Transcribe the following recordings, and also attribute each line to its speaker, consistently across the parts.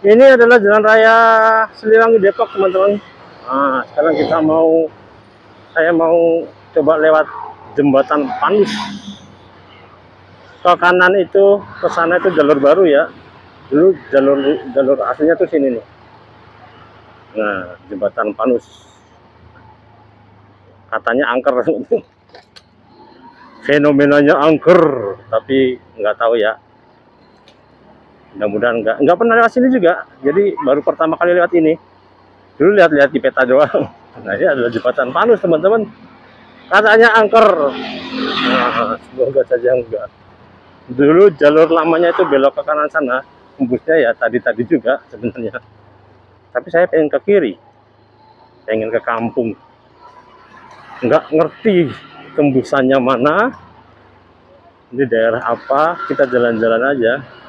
Speaker 1: Ini adalah Jalan Raya Siliwangi Depok, teman-teman. Nah, sekarang kita mau saya mau coba lewat jembatan Panus. Ke kanan itu, ke sana itu jalur baru ya. Dulu jalur jalur aslinya tuh sini nih. Nah, jembatan Panus. Katanya angker. Fenomenanya angker, tapi nggak tahu ya mudah-mudahan enggak enggak pernah lewat sini juga. Jadi baru pertama kali lewat ini. Dulu lihat-lihat di peta doang. Nah ini adalah jembatan panus teman-teman. Katanya angker. Nah, semoga saja enggak. Dulu jalur lamanya itu belok ke kanan sana. Tembusnya ya tadi-tadi juga sebenarnya. Tapi saya pengen ke kiri. Pengen ke kampung. Nggak ngerti tembusannya mana. Ini daerah apa? Kita jalan-jalan aja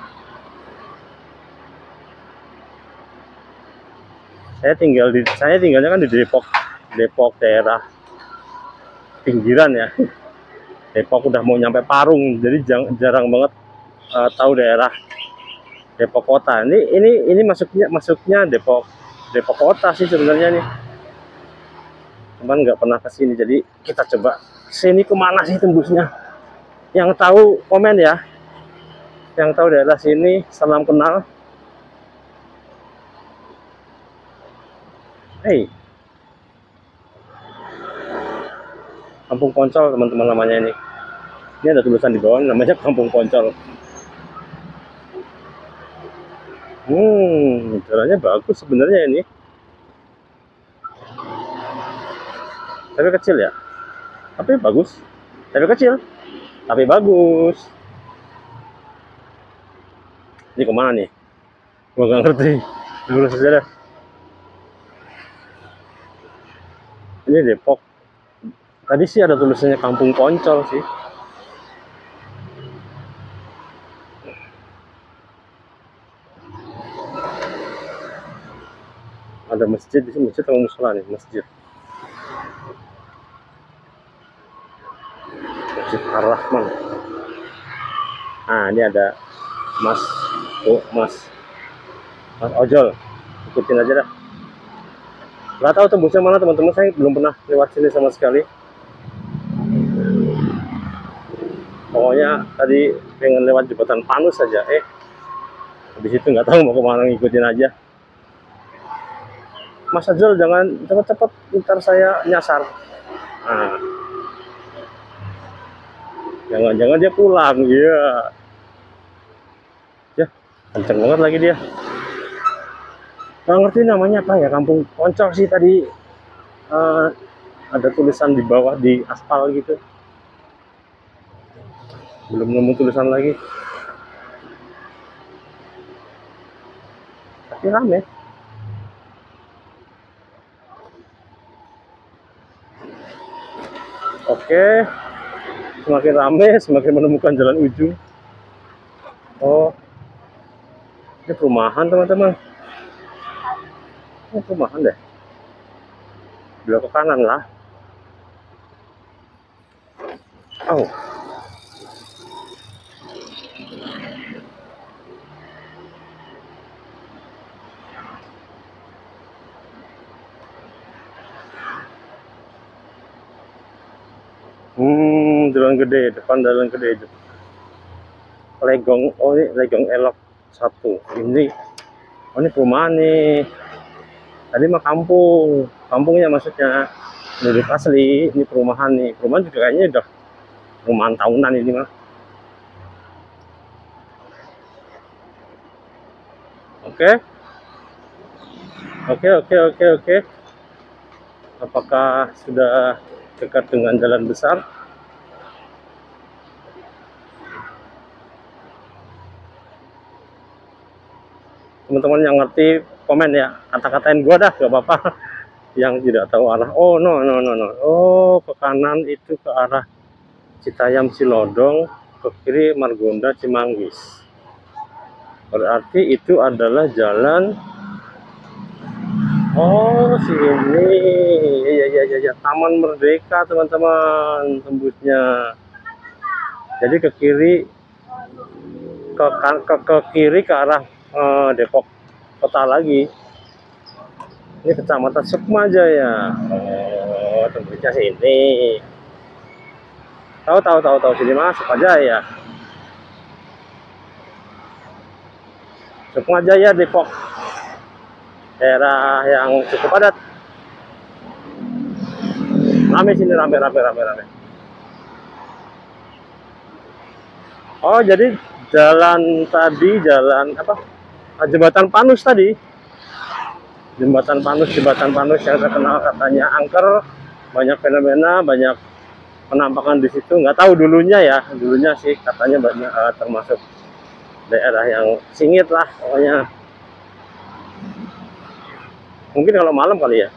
Speaker 1: saya tinggal di saya tinggalnya kan di Depok Depok daerah pinggiran ya. Depok udah mau nyampe Parung jadi jarang, jarang banget uh, tahu daerah Depok kota. Ini ini ini masuknya masuknya Depok Depok kota sih sebenarnya nih. Cuman nggak pernah ke sini jadi kita coba sini ke mana sih tembusnya? Yang tahu komen ya. Yang tahu daerah sini salam kenal Hey. Kampung Poncol teman-teman namanya ini. Ini ada tulisan di bawah namanya Kampung Poncol. Hmm, jalannya bagus sebenarnya ini. Tapi kecil ya. Tapi bagus. Tapi kecil. Tapi bagus. Ini ke mana nih? Gua nggak ngerti. Lurus saja deh. Ini Depok. Tadi sih ada tulisannya Kampung Poncol sih. Ada masjid di sini masjid atau musola nih masjid. Masjid Ar-Rahman. Nah ini ada mas tuh mas. Mas ojol. Ikutin aja dah nggak tahu tembusnya mana teman-teman. Saya belum pernah lewat sini sama sekali. Pokoknya tadi pengen lewat jembatan Panus saja eh. Habis itu nggak tahu mau ke mana ngikutin aja. Mas Ajul jangan cepet-cepet ntar saya nyasar. Nah. Jangan-jangan dia pulang iya. Ya kenceng banget lagi dia nggak ngerti namanya apa ya kampung Poncol sih tadi. Uh, ada tulisan di bawah di aspal gitu. Belum nemu tulisan lagi. Tapi rame. Oke. Semakin rame semakin menemukan jalan ujung. Oh. Ini perumahan teman-teman ini deh belok ke kanan lah oh Hmm, jalan gede, depan jalan gede. Legong, oh ini legong elok satu. Ini, oh ini perumahan nih. Tadi mah kampung, kampungnya maksudnya. Penduduk asli, ini perumahan nih. Perumahan juga kayaknya udah perumahan tahunan ini mah. Oke. Oke, oke, oke, oke. Apakah sudah dekat dengan jalan besar. Teman-teman yang ngerti komen ya, kata-katain gua dah, gak apa-apa. Yang tidak tahu arah, oh no no no no, oh ke kanan itu ke arah Citayam Cilodong, ke kiri Margonda Cimanggis. Berarti itu adalah jalan Oh, sini. Iya, iya, iya, ya. Taman Merdeka, teman-teman, tembusnya. Jadi ke kiri ke ke, ke kiri ke arah uh, Depok kota lagi. Ini kecamatan Sukma Jaya oh tembusnya sini. Tahu tahu tahu tahu sini mas Sukma Jaya Sukma Jaya Depok daerah yang cukup padat. Rame sini rame rame rame rame. Oh jadi jalan tadi jalan apa jembatan Panus tadi. Jembatan Panus jembatan Panus yang terkenal katanya angker. Banyak fenomena banyak penampakan di situ. Nggak tahu dulunya ya. Dulunya sih katanya banyak uh, termasuk daerah yang singit lah pokoknya. Mungkin kalau malam kali ya.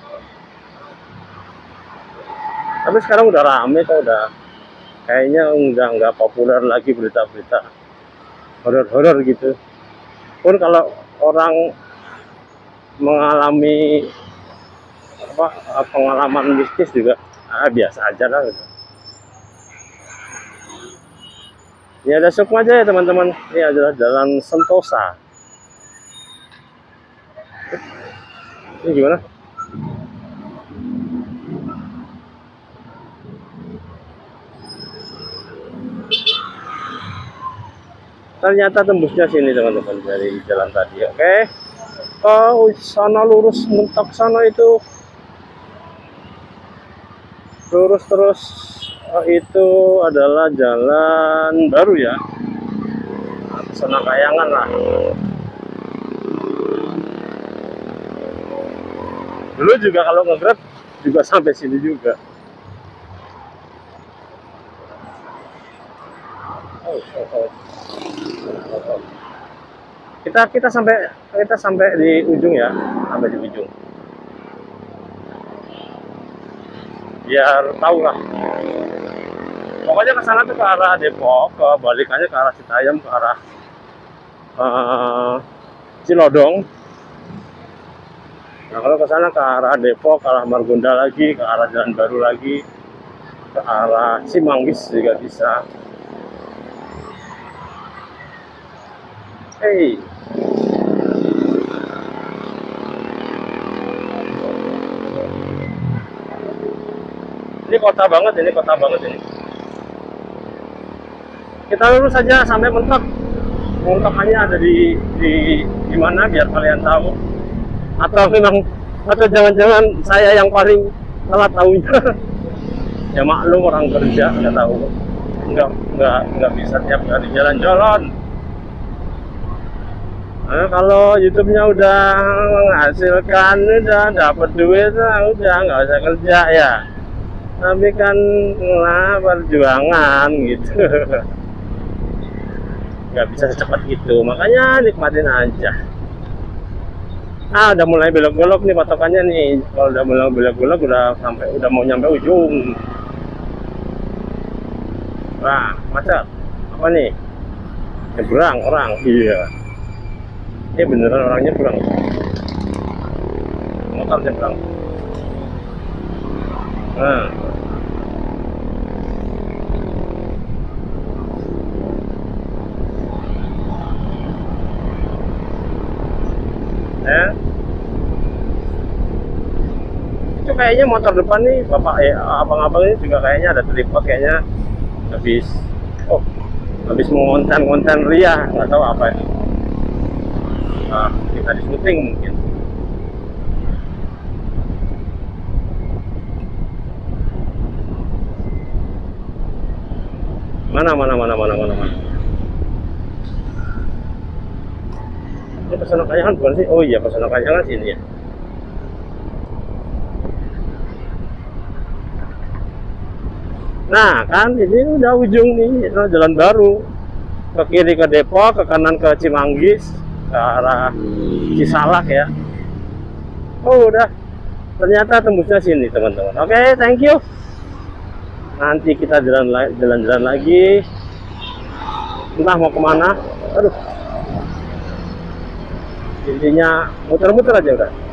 Speaker 1: Tapi sekarang udah rame kok udah. Kayaknya udah nggak populer lagi berita-berita horor-horor gitu pun kalau orang mengalami apa pengalaman mistis juga ah, biasa aja lah. Gitu. ini ada Sukma aja ya teman-teman. Ini adalah jalan Sentosa. Ini gimana ternyata tembusnya sini teman-teman dari jalan tadi oke? Oh sana lurus mentok sana itu. Lurus terus. Oh, itu adalah jalan baru ya? Sana kayangan lah. Dulu juga kalau ngegrab juga sampai sini juga oh, oh, oh. Kita kita sampai kita sampai di ujung ya sampai di ujung. Biar tahu lah. Pokoknya ke sana tuh ke arah Depok ke balikannya ke arah Citayam ke arah uh, Cilodong. Nah kalau ke sana ke arah Depok ke arah Margonda lagi ke arah Jalan Baru lagi ke arah Cimanggis juga bisa Ini kota banget, ini kota banget ini. Kita lurus saja sampai mentok. Mentokannya ada di di di mana biar kalian tahu. Atau memang atau jangan-jangan saya yang paling telat tahunya. ya maklum orang kerja nggak tahu. Nggak nggak nggak bisa tiap hari jalan-jalan. Nah, kalau YouTube-nya udah menghasilkan, udah dapat duit, nah, udah nggak usah kerja ya. Tapi kan lah perjuangan gitu. Nggak bisa secepat itu, makanya nikmatin aja. Ah, udah mulai belok-belok nih patokannya nih. Kalau udah mulai belok-belok, udah sampai, udah mau nyampe ujung. Wah, macet. Apa nih? Nyebrang orang, iya ini beneran orangnya kurang. Motor nyebrang nah itu kayaknya motor depan nih bapak ya abang-abang ini juga kayaknya ada tripod kayaknya habis oh habis mengonten-konten ria nggak tahu apa ya nah, kita di syuting mungkin. Mana mana mana mana mana mana? Ini pesona kayangan bukan sih? Oh iya pesona kayangan sini ya. Nah kan ini udah ujung nih jalan baru. Ke kiri ke Depok ke kanan ke Cimanggis ke arah Cisalak ya. Oh udah. Ternyata tembusnya sini teman-teman. Oke okay, thank you. Nanti kita jalan-jalan lagi. Entah mau ke mana. Aduh. Intinya muter-muter aja udah